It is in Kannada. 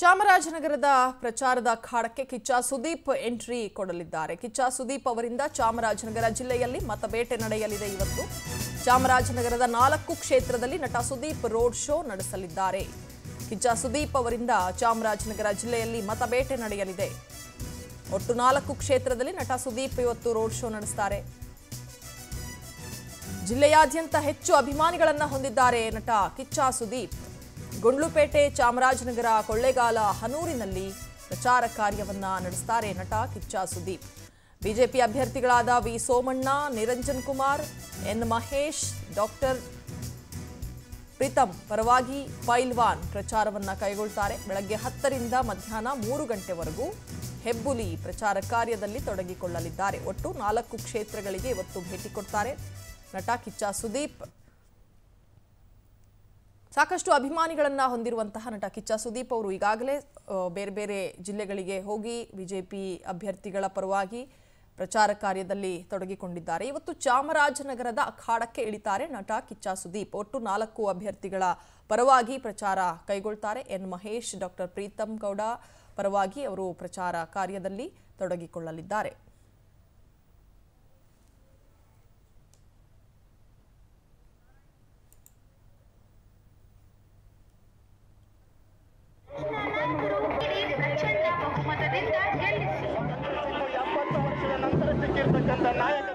ಚಾಮರಾಜನಗರದ ಪ್ರಚಾರದ ಅಖಾಡಕ್ಕೆ ಕಿಚ್ಚ ಸುದೀಪ್ ಎಂಟ್ರಿ ಕೊಡಲಿದ್ದಾರೆ. ಕಿಚ್ಚ ಸುದೀಪ್ ಅವರಿಂದ ಚಾಮರಾಜನಗರ ಜಿಲ್ಲೆಯಲ್ಲಿ ಮತಬೇಟೆ ನಡೆಯಲಿದೆ ಇವತ್ತು. ಚಾಮರಾಜನಗರದ ನಾಲ್ಕು ಕ್ಷೇತ್ರದಲ್ಲಿ ನಟ ಸುದೀಪ್ ರೋಡ್ ಶೋ ನಡೆಸಲಿದ್ದಾರೆ. ಕಿಚ್ಚ ಸುದೀಪ್ ಅವರಿಂದ ಚಾಮರಾಜನಗರ ಜಿಲ್ಲೆಯಲ್ಲಿ ಮತಬೇಟೆ ನಡೆಯಲಿದೆ. ಒಟ್ಟು ನಾಲ್ಕು ಕ್ಷೇತ್ರದಲ್ಲಿ ನಟ ಸುದೀಪ್ ಇವತ್ತು ರೋಡ್ ಶೋ ನಡೆಸುತ್ತಾರೆ ಜಿಲ್ಲೆಯಾದ್ಯಂತ ಹೆಚ್ಚು ಅಭಿಮಾನಿಗಳನ್ನು ಹೊಂದಿದ್ದಾರೆ ನಟ ಕಿಚ್ಚ ಸುದೀಪ್. ಗುಂಡ್ಲುಪೇಟೆ ಚಾಮರಾಜನಗರ ಕೊಳ್ಳೇಗಾಲ ಹನೂರಿನಲ್ಲಿ ಪ್ರಚಾರ ಕಾರ್ಯವನ್ನ ನಡೆಸ್ತಾರೆ ನಟ Kichcha Sudeep. BJP ಅಭ್ಯರ್ಥಿಗಳಾದ V Somanna, Niranjan Kumar, N Mahesh, doctor Preetham ಪರವಾಗಿ ಪೈಲ್ವಾನ್ ಪ್ರಚಾರವನ್ನ ಕೈಗೊಳ್ತಾರೆ. ಬೆಳಗ್ಗೆ ಹತ್ತರಿಂದ ಮಧ್ಯಾಹ್ನ ಮೂರು ಗಂಟೆವರೆಗೂ ಹೆಬ್ಬುಲಿ ಪ್ರಚಾರ ಕಾರ್ಯದಲ್ಲಿ ತೊಡಗಿಕೊಳ್ಳಲಿದ್ದಾರೆ. ಒಟ್ಟು ನಾಲ್ಕು ಕ್ಷೇತ್ರಗಳಿಗೆ ಇವತ್ತು ಭೇಟಿ ಕೊಡ್ತಾರೆ ನಟ ಕಿಚ್ಚ ಸುದೀಪ್. ಸಾಕಷ್ಟು ಅಭಿಮಾನಿಗಳನ್ನ ಹೊಂದಿರುವಂತಹ ನಟ ಕಿಚ್ಚ ಸುದೀಪ್ ಅವರು ಈಗಾಗಲೇ ಬೇರೆ ಬೇರೆ ಜಿಲ್ಲೆಗಳಿಗೆ ಹೋಗಿ ಬಿಜೆಪಿ ಅಭ್ಯರ್ಥಿಗಳ ಪರವಾಗಿ ಪ್ರಚಾರ ಕಾರ್ಯದಲ್ಲಿ ತೊಡಗಿಕೊಂಡಿದ್ದಾರೆ. ಇವತ್ತು ಚಾಮರಾಜನಗರದ ಅಖಾಡಕ್ಕೆ ಇಳಿತಾರೆ ನಟ ಕಿಚ್ಚ ಸುದೀಪ್. ಒಟ್ಟು ನಾಲ್ಕು ಅಭ್ಯರ್ಥಿಗಳ ಪರವಾಗಿ ಪ್ರಚಾರ ಕೈಗೊಳ್ತಾರೆ. ಎನ್ ಮಹೇಶ್, ಡಾಕ್ಟರ್ ಪ್ರೀತಮ್ ಗೌಡ ಪರವಾಗಿ ಅವರು ಪ್ರಚಾರ ಕಾರ್ಯದಲ್ಲಿ ತೊಡಗಿಕೊಳ್ಳಲಿದ್ದಾರೆ. ಎಂಬತ್ತು ವರ್ಷದ ನಂತರ ಸಿಕ್ಕಿರ್ತಕ್ಕಂಥ ನಾಯಕ